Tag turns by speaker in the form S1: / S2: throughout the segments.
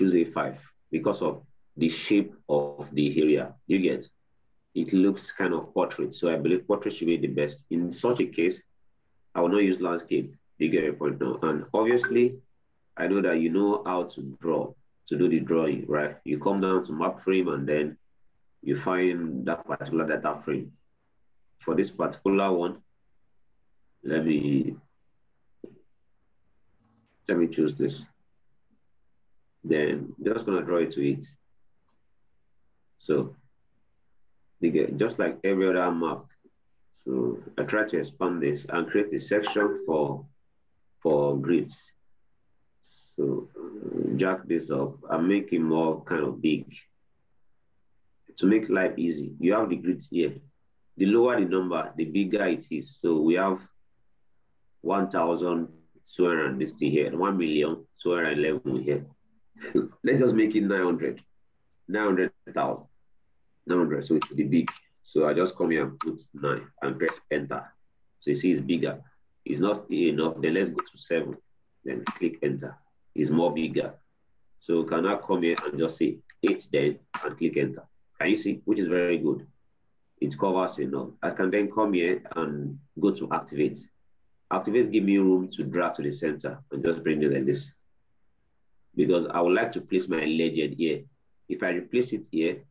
S1: choose A5 because of the shape of the area. You get it looks kind of portrait. So I believe portrait should be the best. In such a case, I will not use landscape. You get a point now. And obviously, I know that you know how to draw, to do the drawing, right? You come down to map frame and then you find that particular data frame. For this particular one, let me let me choose this. Then just gonna draw it to it. So just like every other map. So I try to expand this and create a section for for grids. So uh, jack this up and make it more kind of big. To make life easy, you have the grids here. The lower the number, the bigger it is. So we have 1,260 here, 1,211 here. Let's just make it 900, 900,000. 900, so it should be big. So I just come here and put 9 and press enter. So you see it's bigger. It's not still enough. Then let's go to 7. Then click enter. It's more bigger. So can I come here and just say 8 then and click enter. Can you see? Which is very good. It covers enough. I can then come here and go to activate. Activate give me room to drag to the center and just bring it like this. Because I would like to place my legend here. If I replace it here,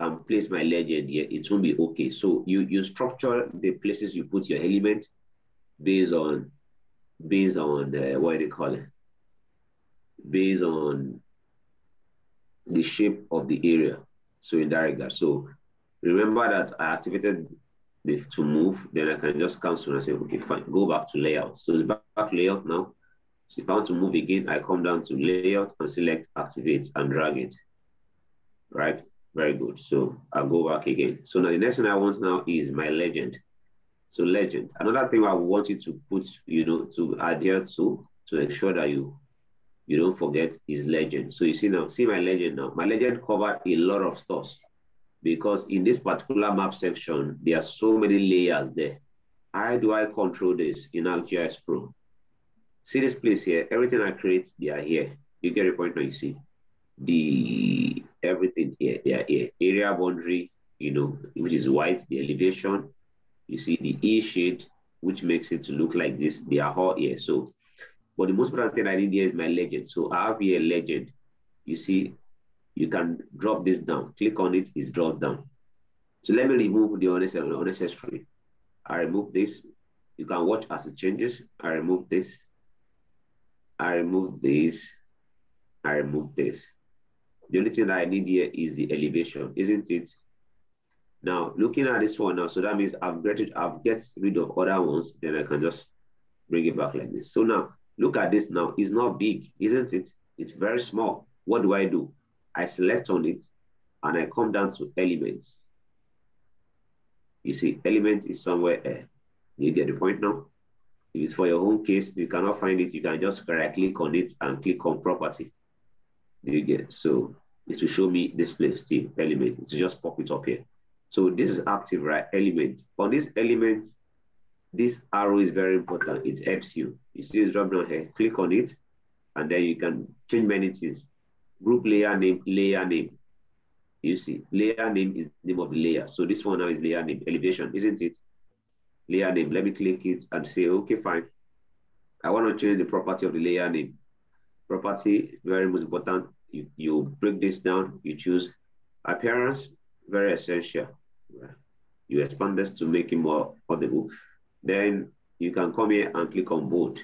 S1: and place my legend here, it won't be okay. So you you structure the places you put your element based on based on uh, what do you call it? Based on the shape of the area. So in that regard. So remember that I activated the to move, then I can just cancel and say, okay, fine, go back to layout. So it's back, back layout now. So if I want to move again, I come down to layout and select activate and drag it. Right? Very good. So I'll go back again. So now the next thing I want now is my legend. So legend. Another thing I want you to put, you know, to adhere to, to ensure that you you don't forget is legend. So you see now, see my legend now. My legend covered a lot of stuff because in this particular map section, there are so many layers there. How do I control this in ArcGIS Pro? See this place here, everything I create, they are here. You get a point now, you see the everything here, there here. Area boundary, you know, which is white, the elevation. You see the E shade, which makes it to look like this. They are all here. So, but the most important thing I need here is my legend. So I have here legend. You see, you can drop this down. Click on it, it's dropped down. So let me remove the unnecessary. Uh, I remove this. You can watch as it changes. I remove this. I remove this. I remove this. The only thing that I need here is the elevation, isn't it? Now, looking at this one now, so that means I've it, I've get rid of other ones, then I can just bring it back like this. So now, look at this now. It's not big, isn't it? It's very small. What do I do? I select on it, and I come down to elements. You see, element is somewhere there. Do you get the point now? If it's for your own case, you cannot find it, you can just right click on it and click on property. Do you get so is to show me display still element. It's just pop it up here. So this is active, right? Element. On this element, this arrow is very important. It helps you. You see this drop down here. Click on it, and then you can change many things. Group layer name, layer name. You see, layer name is the name of the layer. So this one now is layer name, elevation, isn't it? Layer name. Let me click it and say, okay, fine. I want to change the property of the layer name. Property, very most important you, you break this down, you choose appearance, very essential. You expand this to make it more audible. Then you can come here and click on bold.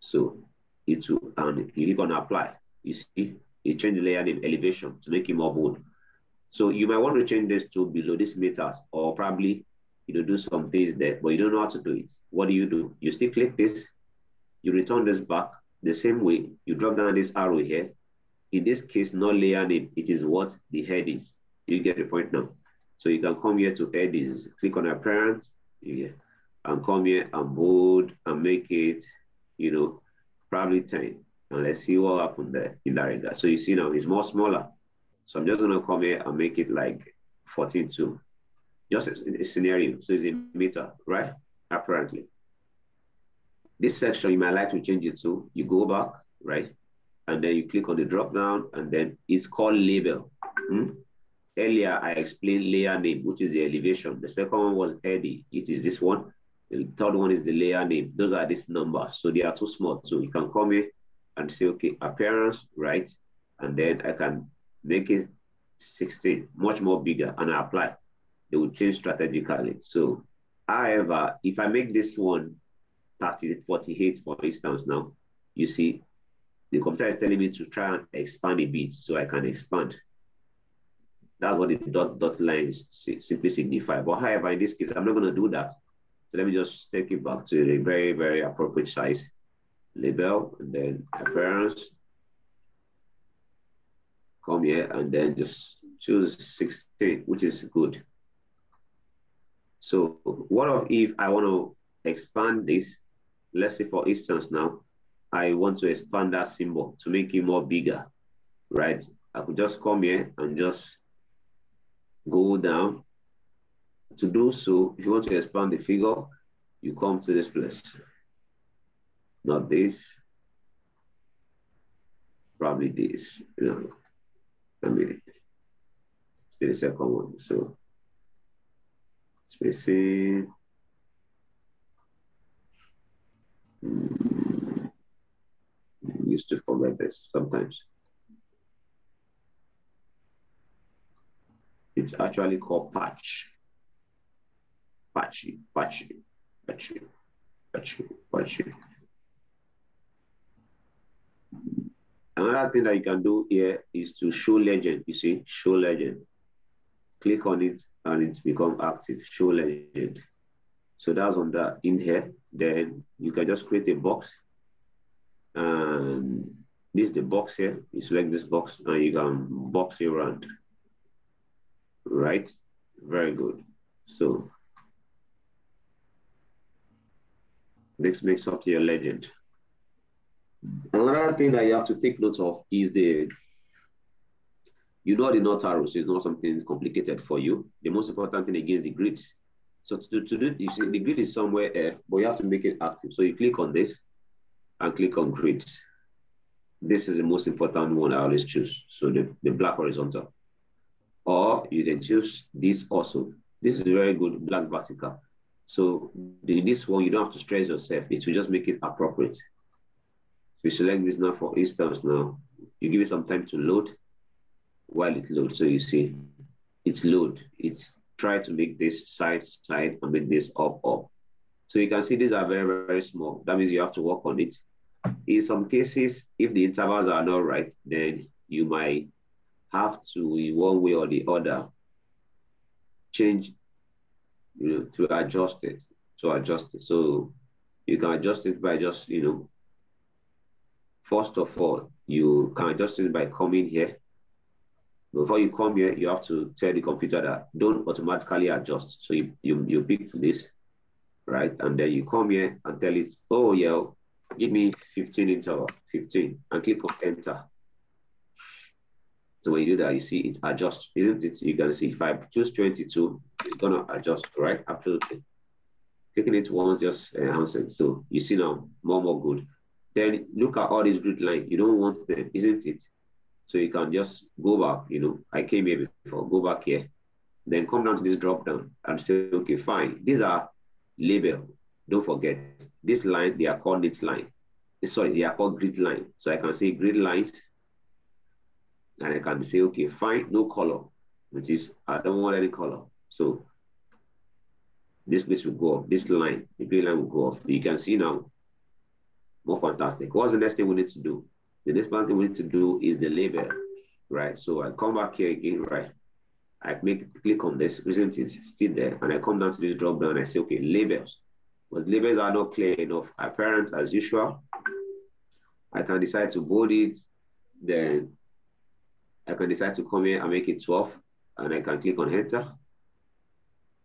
S1: So it will, and you click on apply. You see, you change the layer name elevation to make it more bold. So you might want to change this to below this meters or probably you know do some things there, but you don't know how to do it. What do you do? You still click this, you return this back the same way, you drop down this arrow here, in this case, not layer name, it is what the head is. You get the point now. So you can come here to edit, click on appearance, yeah, and come here and bold and make it, you know, probably 10. And let's see what happened there in that regard. So you see now it's more smaller. So I'm just gonna come here and make it like 14 too. Just a, a scenario. So it's a meter, right? Apparently. this section you might like to change it to, you go back, right? And then you click on the drop down and then it's called label. Hmm? Earlier, I explained layer name, which is the elevation. The second one was Eddie. It is this one. The third one is the layer name. Those are these numbers. So they are too small. So you can come here and say, okay, appearance, right? And then I can make it 16, much more bigger, and I apply. They will change strategically. So, however, if I make this one 30, 48, for instance, now, you see, the computer is telling me to try and expand a bit so I can expand. That's what the dot, dot lines simply signify. But however, in this case, I'm not going to do that. So let me just take it back to a very, very appropriate size. Label, and then appearance. Come here, and then just choose 16, which is good. So what if I want to expand this? Let's say for instance now, I want to expand that symbol to make it more bigger, right? I could just come here and just go down. To do so, if you want to expand the figure, you come to this place. Not this, probably this, you know. I mean, still the second one. So spacing. Mm, used to forget this sometimes. It's actually called patch. Patchy, patchy, patchy, patchy, patchy. Another thing that you can do here is to show legend. You see, show legend. Click on it and it's become active. Show legend. So that's on that in here. Then you can just create a box. And this is the box here. You select this box and you can box it around. Right? Very good. So this makes up your legend. Another thing that you have to take note of is the, you know the not arrows is not something complicated for you. The most important thing again is the grids. So to, to do, you see the grid is somewhere there, but you have to make it active. So you click on this and click on grids. This is the most important one I always choose. So the, the black horizontal. Or you can choose this also. This is very good, black vertical. So the, this one, you don't have to stress yourself. It will just make it appropriate. So you select this now for instance now. You give it some time to load while it loads. So you see it's load. It's try to make this side side and make this up up. So you can see these are very, very small. That means you have to work on it. In some cases, if the intervals are not right, then you might have to, in one way or the other, change you know, to adjust it, to adjust it. So you can adjust it by just, you know, First of all, you can adjust it by coming here. Before you come here, you have to tell the computer that don't automatically adjust. So you, you, you pick this, right? And then you come here and tell it, oh yeah, give me 15 interval, 15, and click on enter. So when you do that, you see it adjusts, isn't it? You can see if I choose 22, it's gonna adjust, right? Absolutely. Clicking it once just uh, enhance it. So you see now more more good. Then look at all these grid lines. You don't want them, isn't it? So you can just go back, you know, I came here before, go back here, then come down to this drop down and say, okay, fine. These are label. Don't forget this line, they are called its line. Eh, sorry, they are called grid line. So I can say grid lines and I can say, okay, fine, no color, which is, I don't want any color. So this place will go off, this line, the grid line will go off. You can see now, more fantastic. What's the next thing we need to do? The next one thing we need to do is the label, right? So I come back here again, right? I make click on this, isn't it still there? And I come down to this drop down I say, okay, labels. Because labels are not clear enough. Apparent as usual. I can decide to bold it, then I can decide to come here and make it 12, and I can click on enter.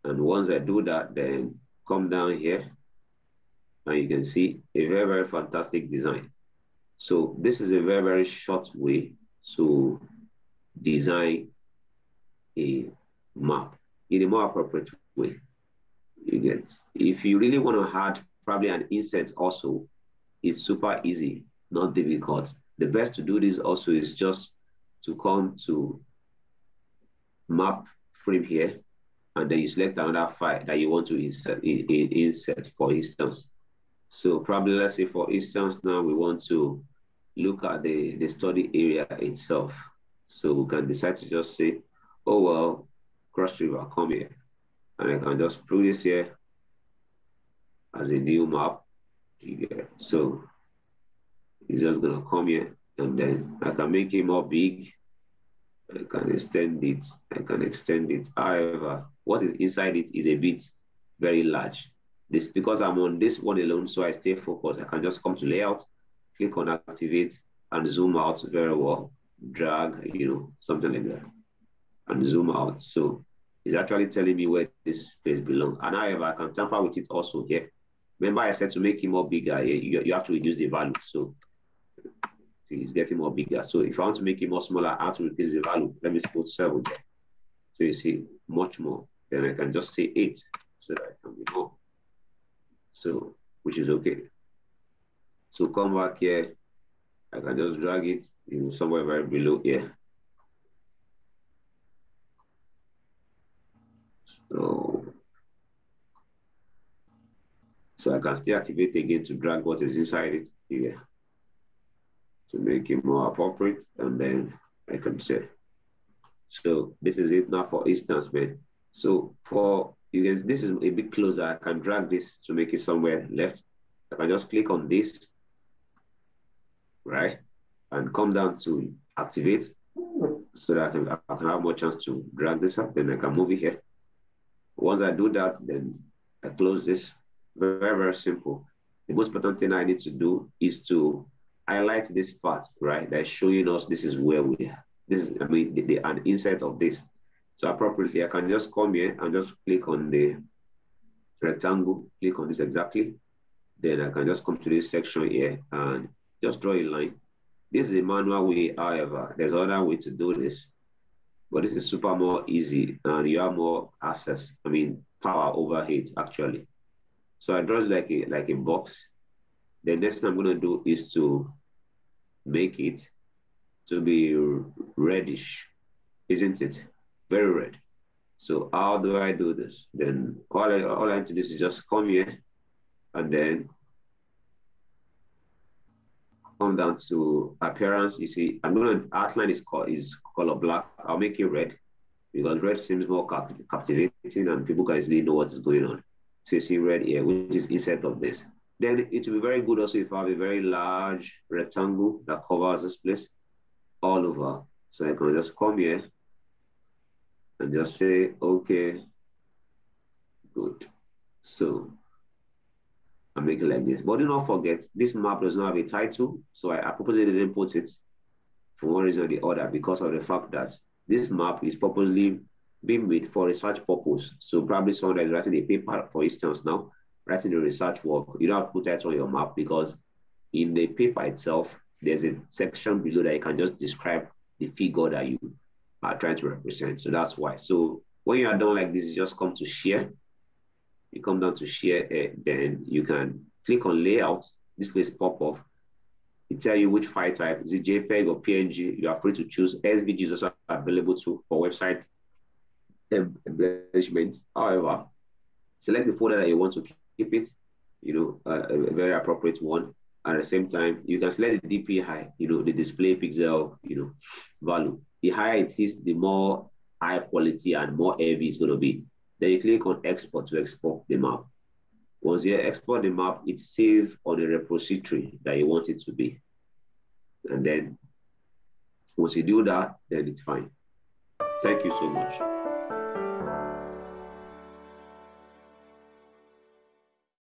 S1: And once I do that, then come down here and you can see a very, very fantastic design. So this is a very, very short way to design a map in a more appropriate way. You get, if you really want to add probably an inset also is super easy, not difficult. The best to do this also is just to come to map frame here, and then you select another file that you want to insert, insert for instance. So probably let's say for instance now we want to look at the, the study area itself. So we can decide to just say, oh well, Cross River, come here. And I can just put this here as a new map. So it's just gonna come here and then I can make it more big. I can extend it. I can extend it. However, what is inside it is a bit very large. This because I'm on this one alone, so I stay focused. I can just come to layout, click on activate, and zoom out very well. Drag, you know, something like that, and zoom out. So it's actually telling me where this space belongs. And however, I can tamper with it also here. Remember, I said to make it more bigger, you, you have to reduce the value. So it's getting more bigger. So if I want to make it more smaller, I have to reduce the value. Let me put seven there. So you see much more. Then I can just say eight so that I can be more. So, which is okay. So come back here. I can just drag it in somewhere very below here. So, so I can still activate again to drag what is inside it here to make it more appropriate and then I can say. So this is it now for instance, man. So for you guys, this is a bit closer. I can drag this to make it somewhere left. I can just click on this, right? And come down to activate so that I can, I can have more chance to drag this up. Then I can move it here. Once I do that, then I close this. Very, very simple. The most important thing I need to do is to highlight this part, right? That's showing us this is where we are. This is, I mean, the, the, an of this. So appropriately, I can just come here and just click on the rectangle, click on this exactly. Then I can just come to this section here and just draw a line. This is the manual way, however, there's other way to do this, but this is super more easy and you have more access, I mean, power over it actually. So I draw like a, like a box. The next thing I'm gonna do is to make it to be reddish, isn't it? Very red. So how do I do this? Then all I, all I to do is just come here and then come down to appearance. You see, I'm going to outline is, color, is color black. I'll make it red because red seems more captivating and people can easily know what is going on. So you see red here, which is inside of this. Then it will be very good also if I have a very large rectangle that covers this place all over. So I can just come here and just say, okay, good. So I make it like this. But do not forget, this map does not have a title. So I, I purposely didn't put it for one reason or the other because of the fact that this map is purposely being made for research purpose. So probably someone that is writing a paper, for instance, now, writing a research work, you don't have to put that on your map because in the paper itself, there's a section below that you can just describe the figure that you are trying to represent. So that's why. So when you are done like this, you just come to share. You come down to share, it, then you can click on layout. This place pop up. It tell you which file type. Is it JPEG or PNG? You are free to choose. SVG is also available too for website embellishment. However, select the folder that you want to keep it. You know, a very appropriate one. At the same time, you can select the DPI, you know, the display pixel, you know, value the higher it is, the more high quality and more heavy it's going to be. Then you click on export to export the map. Once you export the map, it's saved on the repository that you want it to be. And then once you do that, then it's fine. Thank you so much.